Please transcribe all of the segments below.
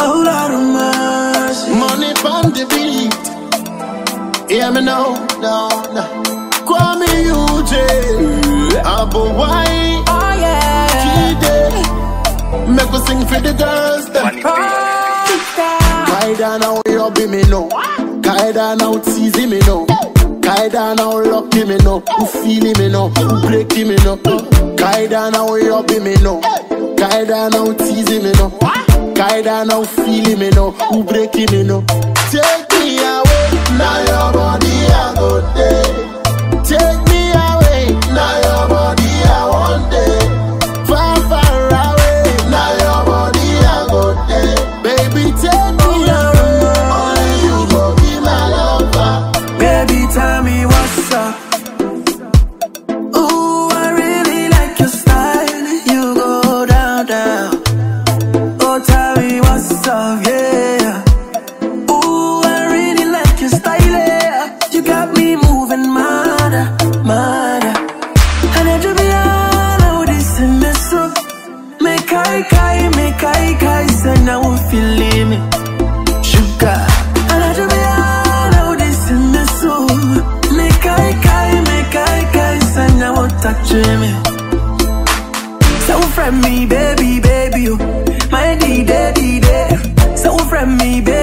Oh Lord of mercy. Money from the beat. Hear me now, now, now. Kwame UJ. Abu Wai. Oh yeah. Kide. Make us sing for the girls. Them. Kaida now you be me no. Kaida now teasy me no. Kaida now lucky me no. Who feeling me no. Who breaking me no. Kaida now you be me no. Kaida now teasy me. Kaida now feeling me. Who breaking me. Take me away. Now your body I go there. Take me away. Now your body I want there. Far far away. Now your body I go there. Baby take me away. Only you go be my lover. Baby, tell me what's up. So friend me, baby, baby, you. My D, daddy, day. So friend me, baby,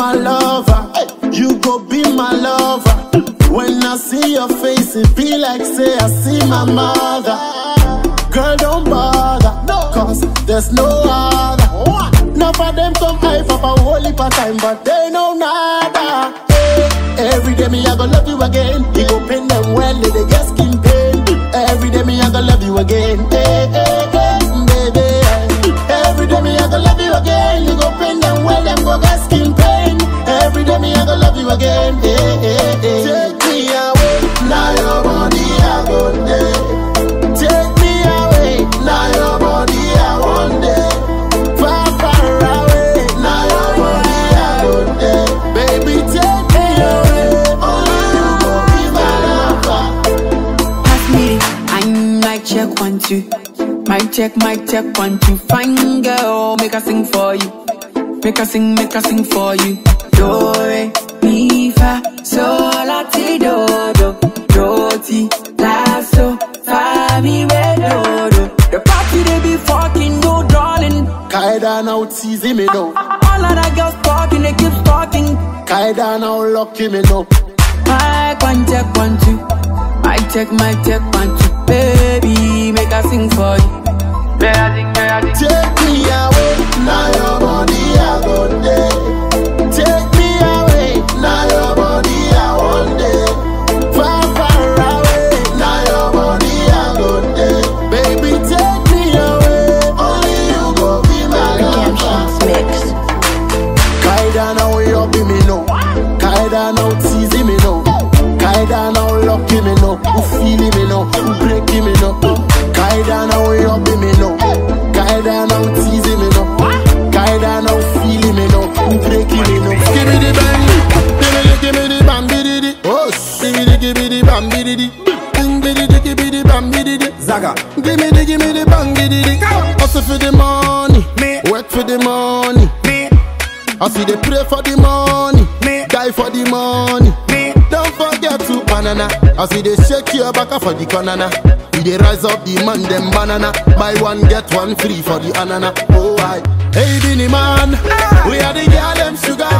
My lover. You go be my lover. When I see your face, it be like say I see my mother. Girl, don't bother, cause there's no other. None of them come high for a heap of time, but they know nada. Hey, every day me I go love you again. You go pain them well, they they get skin pain. Every day me I go love you again. Hey, hey, check one two. Mic check, mic check one two. Fine girl, make a sing for you. Make a sing, make a sing for you. Do re mi fa sol la ti do do do ti la so fa mi re do do. The party they be fucking no darling. Kaida now teasing me now. All of the girls talking, they keep talking. Kaida now lucky me now. Mic one check one two. Mic check, mic check one two. Baby, make a sing for you. Make a sing, make a sing. Who feeling me no. Who breaking me no. Kaida now you be me no. Kaida now teasing me no. Kaida now feeling me no. Who breaking me no. Give me the bang. Give me the give me the bam bididi. Oh, give me the give me the bam bididi. Bang bididi give me the bam bididi. Zaga. Give me the give me the bang bididi. Hustle for the money. Me. Work for the money. Me. I see they pray for the money, me die for the money, banana. I see they shake your back for the banana. We they rise up the man them banana. Buy one get one free for the anana. Oh I, hey Binny man, we are the girl them sugar.